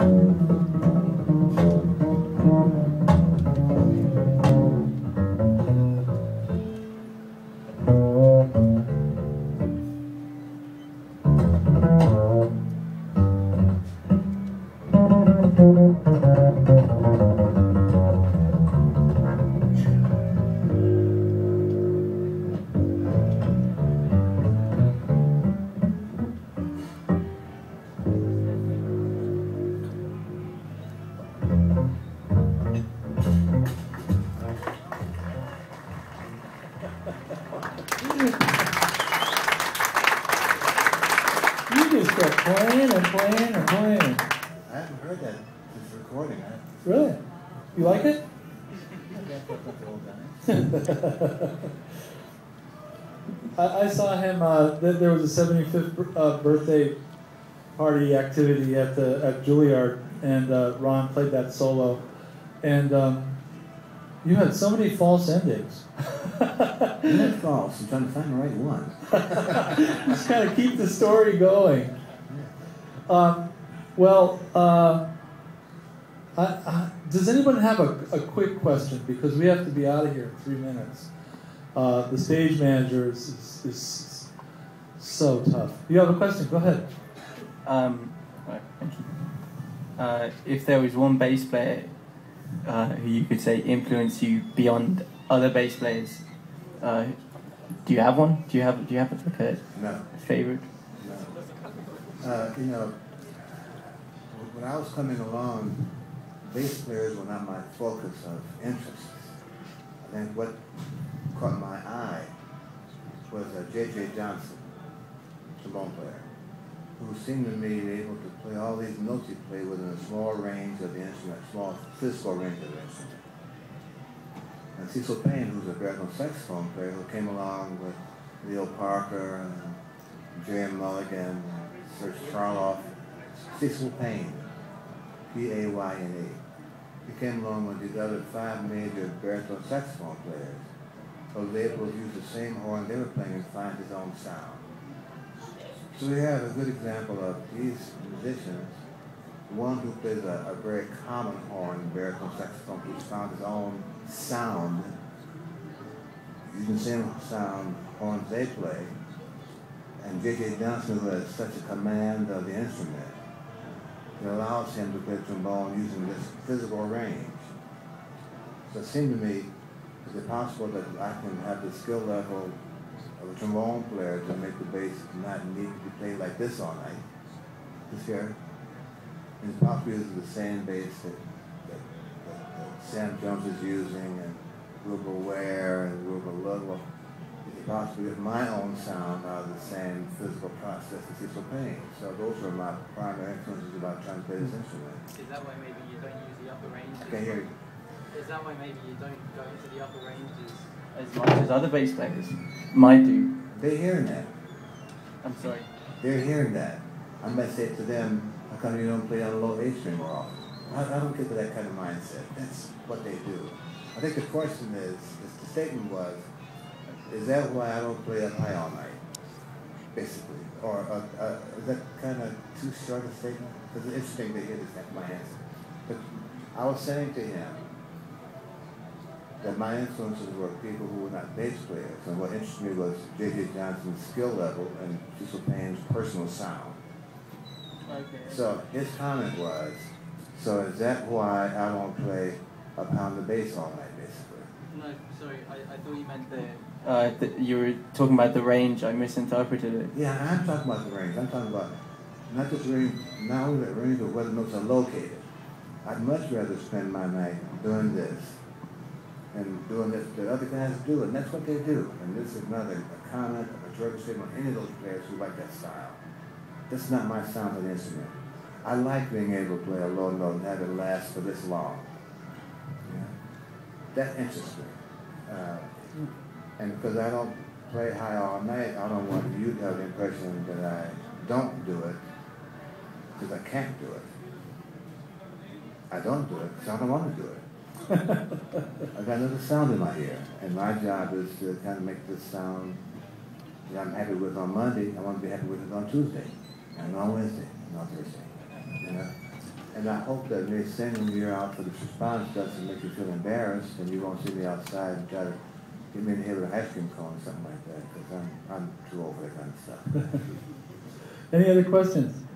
You just kept playing and playing and playing. I haven't heard that since recording. I, Really? You like it? I got that the whole time. I, I saw him. Uh, th- there was a 75th uh, birthday party activity at the at Juilliard, and uh, Ron played that solo, and um, you had so many false endings. Not false. I'm trying to find the right one. Just kind of keep the story going. Um, well, uh, I, I, does anyone have a, a quick question? Because we have to be out of here in three minutes. Uh, the stage manager is, is, is so tough. You have a question? Go ahead. Um, right, thank you. Uh, if there was one bass player uh, who you could say influenced you beyond other bass players, uh, do you have one? Do you have do you have like a No. favorite? No. Uh, you know, when I was coming along, bass players were not my focus of interest. I think what caught my eye was uh, J.J. Johnson, trombone player, who seemed to me able to play all these notes he played within a small range of the instrument, small physical range of the instrument. And Cecil Payne, who's a baritone saxophone player, who came along with Leo Parker and J.M. Mulligan, and Serge Chaloff, Cecil Payne, P-A-Y-N-E. He came along with these other five major baritone saxophone players. So was able to use the same horn they were playing and find his own sound. So we have a good example of these musicians, one who plays a, a very common horn, baritone saxophone, who's found his own sound, using the same sound horns they play, and J.J. Johnson has such a command of the instrument, it allows him to play trombone using this physical range. So it seemed to me, is it possible that I can have the skill level of a trombone player to make the bass not need to be played like this all night? This here? And it's possible using the same bass that Sam Jones is using and Wilbur Ware and Wilbur Ludlow. Is it possible to get my own sound out of the same physical process as Cecil Payne? So those are my primary influences about trying to play this instrument. Is that why maybe you don't use the upper ranges? I can hear you. Is that why maybe you don't go into the upper ranges? As much as other bass players might do. They're hearing that. I'm sorry. They're hearing that. I might say to them, how come you don't play on a low A string more often? I, I don't get to that kind of mindset. That's what they do. I think the question is, is the statement was, is that why I don't play up high all night? Basically. Or uh, uh, is that kind of too short a statement? Because it's interesting to hear this, my answer. But I was saying to him that my influences were people who were not bass players. And what interested me was J.J. Johnson's skill level and Cecil Payne's personal sound. Okay. So his comment was, so is that why I don't play a pound of bass all night, basically? No, sorry, I, I thought you meant the. Uh, th- you were talking about the range. I misinterpreted it. Yeah, I'm talking about the range. I'm talking about not just range, not only the range, but where the notes are located. I'd much rather spend my night doing this and doing this that other guys do, and that's what they do. And this is not a, a comment, a majority statement, any of those players who like that style. That's not my sound of the instrument. I like being able to play a low note and have it last for this long. Yeah? That interests me. Uh, and because I don't play high all night, I don't want you to have the impression that I don't do it because I can't do it. I don't do it because I don't want to do it. I got another sound in my ear, and my job is to kind of make this sound that I'm happy with on Monday. I want to be happy with it on Tuesday, and on Wednesday, and on Thursday. And I hope that me sending you out for this response doesn't make you feel embarrassed and you won't see me outside and try to get me in here with an ice cream cone or something like that, because I'm, I'm too old for that kind of stuff. Any other questions?